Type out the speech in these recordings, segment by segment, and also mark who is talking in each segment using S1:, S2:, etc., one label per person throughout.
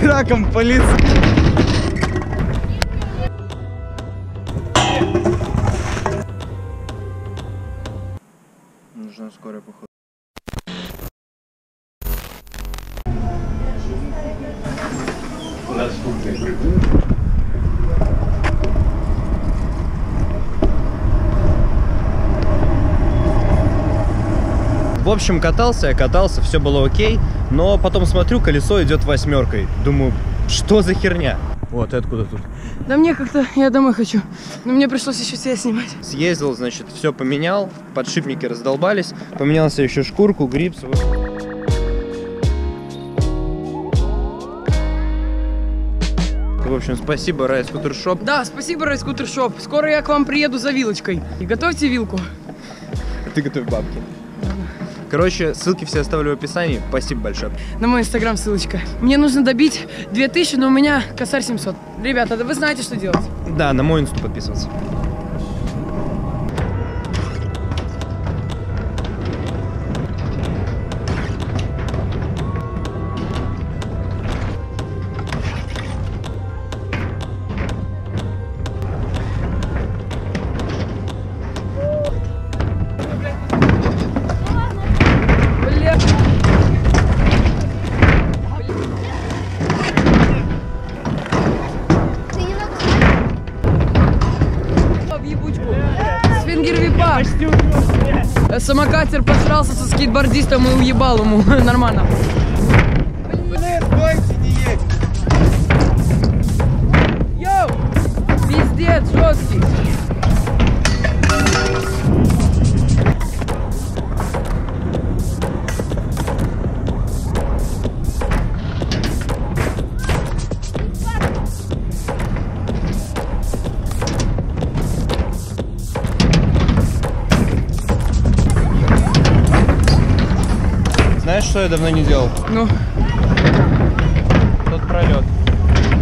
S1: траком полиции. Нужна скорая походу. В общем, катался я, катался, все было окей, но потом смотрю, колесо идет восьмеркой. Думаю, что за херня? Вот, откуда тут?
S2: Да мне как-то, я домой хочу. Но мне пришлось еще себя снимать.
S1: Съездил, значит, все поменял, подшипники раздолбались, поменялся еще шкурку, грипс. В общем, спасибо, Ride Scooter Shop.
S2: Да, спасибо, Ride Scooter Shop. Скоро я к вам приеду за вилочкой. И готовьте вилку.
S1: Ты готовь бабки. Короче, ссылки все оставлю в описании. Спасибо большое.
S2: На мой инстаграм ссылочка. Мне нужно добить 2000, но у меня косарь 700. Ребята, да вы знаете, что делать.
S1: Да, на мой инсту подписываться.
S2: Э, Самокатер посрался со скейтбордистом и уебал ему. Нормально. Йоу! Пиздец, жесткий.
S1: Что я давно не делал?
S2: Ну,
S1: Тот пролет.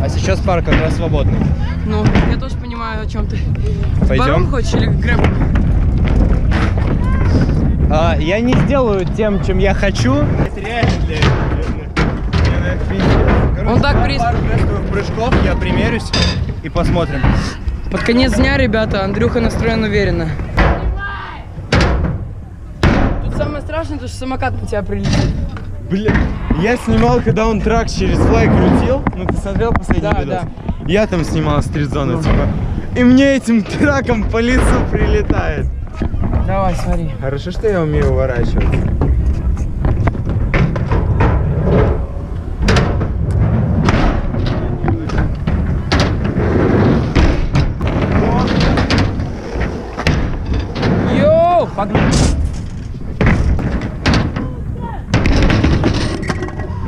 S1: А сейчас парк как раз свободный.
S2: ну, я тоже понимаю, о чем ты.
S1: Пойдем?
S2: Барон хочешь или грэб?
S1: А, я не сделаю тем, чем я хочу. Это реально для
S2: Он так при-
S1: пару прыжков я примерюсь и посмотрим.
S2: Под конец дня, ребята, Андрюха настроен уверенно. Страшное, то, что самокат на тебя прилетит.
S3: Бля, я снимал, когда он трак через флай крутил. Ну, ты смотрел последний
S2: Да,
S3: видос? Я там снимал стрит-зону, типа. И мне этим траком по лицу прилетает.
S2: Давай, смотри.
S3: Хорошо, что я умею уворачиваться.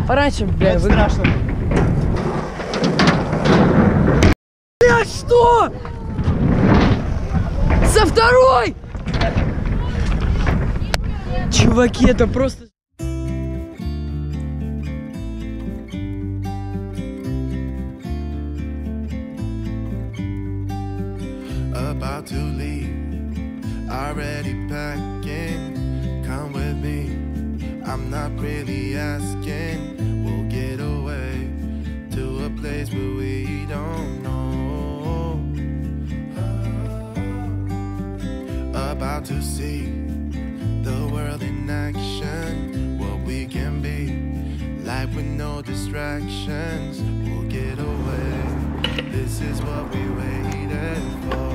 S2: Раньше, бля, вы...
S1: страшно.
S2: Бля, что? Со второй! Чуваки, это просто...
S4: about to leave. Already packing, come with me. I'm not really asking. Place where we don't know. About to see the world in action, what we can be. Life with no distractions, we'll get away. This is what we waited for.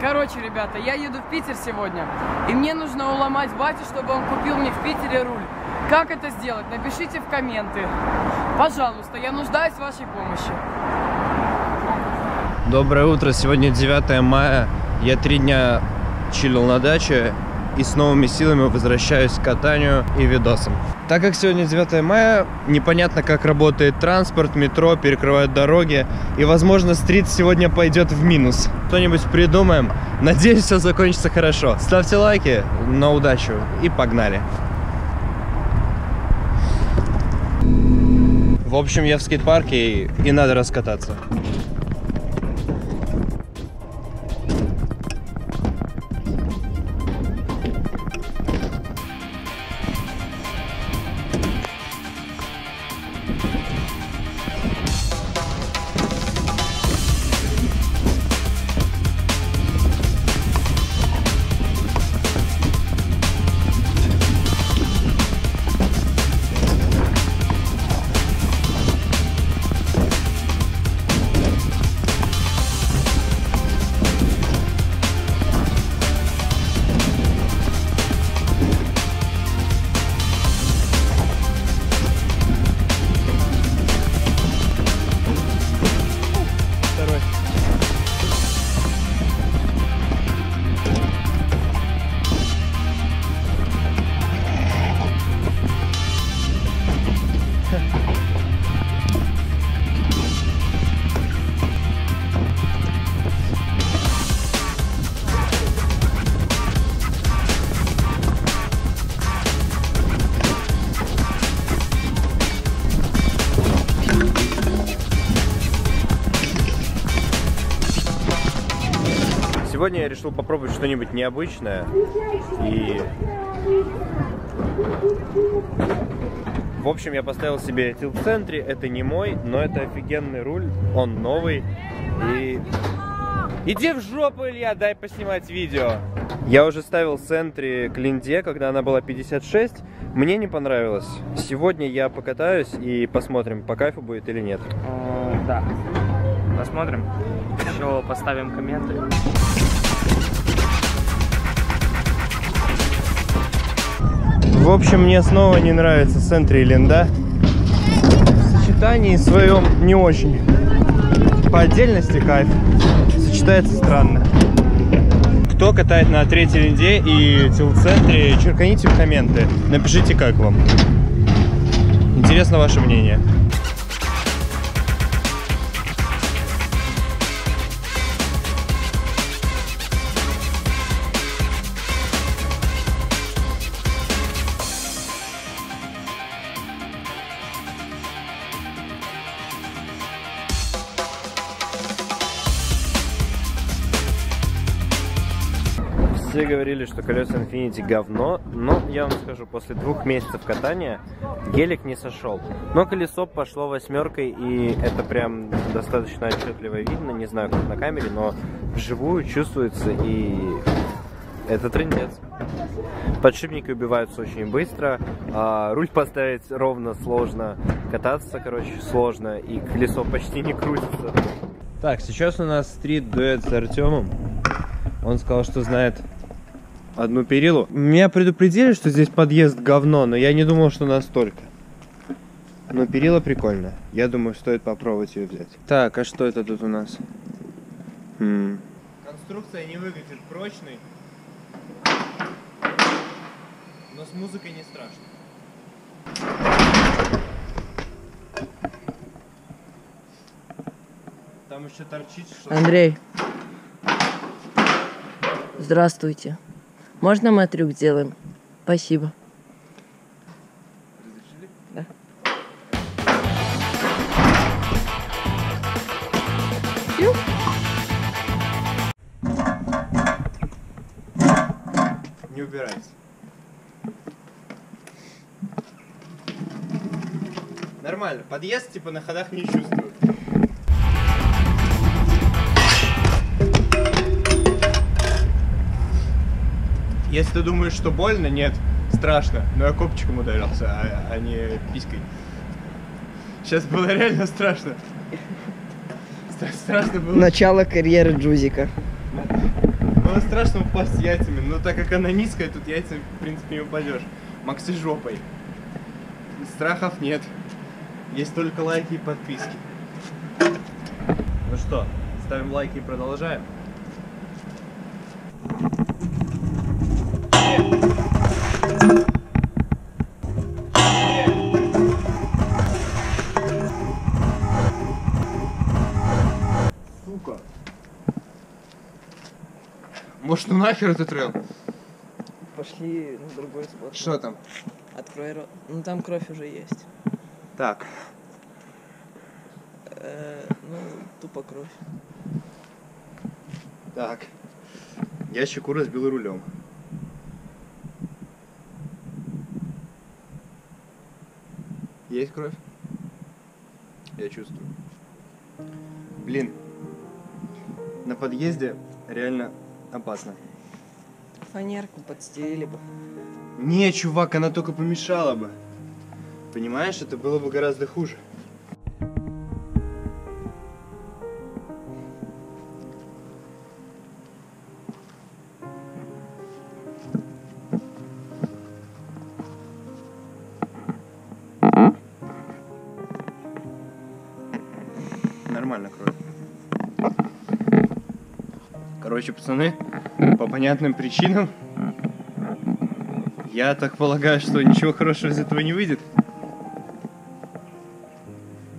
S2: Короче, ребята, я еду в Питер сегодня, и мне нужно уломать батю, чтобы он купил мне в Питере руль. Как это сделать? Напишите в комменты. Пожалуйста, я нуждаюсь в вашей помощи.
S1: Доброе утро, сегодня 9 мая. Я три дня чилил на даче и с новыми силами возвращаюсь к катанию и видосам. Так как сегодня 9 мая, непонятно, как работает транспорт, метро, перекрывают дороги, и, возможно, стрит сегодня пойдет в минус. Что-нибудь придумаем. Надеюсь, все закончится хорошо. Ставьте лайки, на удачу, и погнали. В общем, я в скейт-парке, и, и надо раскататься. Сегодня я решил попробовать что-нибудь необычное. И... В общем, я поставил себе тил в. Это не мой, но это офигенный руль. Он новый. И... Иди в жопу, Илья, дай поснимать видео. Я уже ставил в центре к линде, когда она была 56. Мне не понравилось. Сегодня я покатаюсь и посмотрим, по кайфу будет или нет.
S3: Э, Да. Посмотрим. Еще поставим комменты.
S1: В общем, мне снова не нравится центре Линда. В сочетании своем не очень. По отдельности кайф. Сочетается странно. Кто катает на третьей линде и тил-центре, черканите в комменты. Напишите, как вам. Интересно ваше мнение. Все говорили, что колеса Infinity говно, но я вам скажу, после двух месяцев катания гелик не сошел. Но колесо пошло восьмеркой, и это прям достаточно отчетливо видно, не знаю как на камере, но вживую чувствуется, и это трендец. Подшипники убиваются очень быстро, а руль поставить ровно сложно, кататься, короче, сложно, и колесо почти не крутится. Так, сейчас у нас стрит-дуэт с Артемом. Он сказал, что знает одну перилу. Меня предупредили, что здесь подъезд говно, но я не думал, что настолько. Но перила прикольная. Я думаю, стоит попробовать ее взять. Так, а что это тут у нас? М. Конструкция не выглядит прочной. Но с музыкой не страшно. Там еще торчит что-то.
S5: Андрей. Здравствуйте. Можно мы трюк сделаем? Спасибо. Да.
S1: Не убирайся. Нормально. Подъезд типа на ходах не чувствую. Если ты думаешь, что больно, нет, страшно. Но я копчиком ударился, а, а не писькой. Сейчас было реально страшно. Стра- Страшно было.
S5: Начало карьеры Джузика.
S1: Было страшно упасть яйцами, но так как она низкая, тут яйцами, в принципе, не упадешь. Макси жопой. Страхов нет. Есть только лайки и подписки. Ну что, ставим лайки и продолжаем. Может, ну нахер этот трейл?
S5: Пошли на другой спот.
S1: Что там?
S5: Открой рот. Ну там кровь уже есть.
S1: Так.
S5: Э, ну, тупо кровь.
S1: Так. Я щеку разбил рулем. Есть кровь? Я чувствую. Блин. На подъезде реально опасно.
S5: Фанерку подстелили бы.
S1: Не, чувак, она только помешала бы. Понимаешь, это было бы гораздо хуже. Нормально кровь. Короче, пацаны, по понятным причинам я так полагаю, что ничего хорошего из этого не выйдет.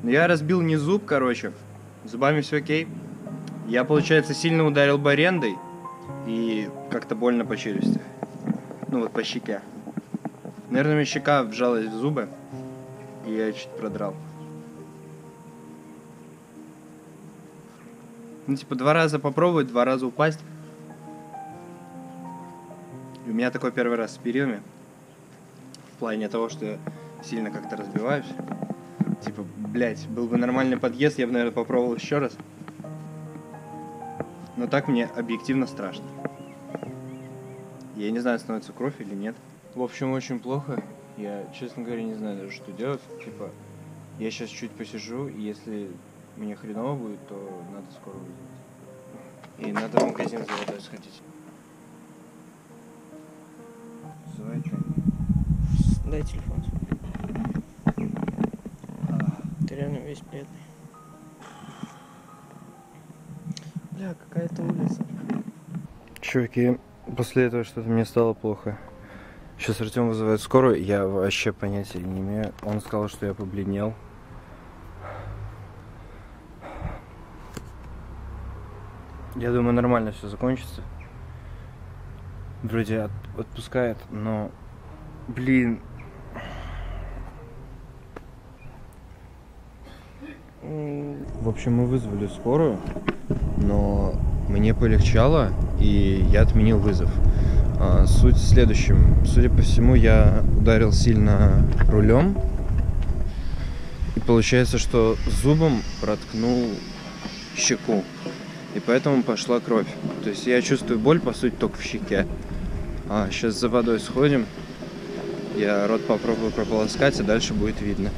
S1: Но я разбил не зуб, короче. Зубами все окей. Я, получается, сильно ударил бы арендой. И как-то больно по челюсти. Ну вот по щеке. Наверное, мне щека вжалась в зубы. И я чуть продрал. Ну, типа, два раза попробовать, два раза упасть. И у меня такой первый раз с перьями. В плане того, что я сильно как-то разбиваюсь. Типа, блядь, был бы нормальный подъезд, я бы, наверное, попробовал еще раз. Но так мне объективно страшно. Я не знаю, становится кровь или нет. В общем, очень плохо. Я, честно говоря, не знаю даже, что делать. Типа, я сейчас чуть посижу, и если мне хреново будет, то надо скоро вызвать. И надо в магазин за водой сходить. Вызывайте.
S5: Дай телефон. Ты реально весь бледный. Бля, какая-то улица.
S1: Чуваки, после этого что-то мне стало плохо. Сейчас Артем вызывает скорую, я вообще понятия не имею. Он сказал, что я побледнел. Я думаю, нормально все закончится. Вроде от- отпускает, но, блин, В общем, мы вызвали скорую, но мне полегчало, и я отменил вызов. А, Суть в следующем. Судя по всему, я ударил сильно рулем. И получается, что зубом проткнул щеку. И поэтому пошла кровь. То есть я чувствую боль, по сути, только в щеке. А, сейчас за водой сходим. Я рот попробую прополоскать, а дальше будет видно.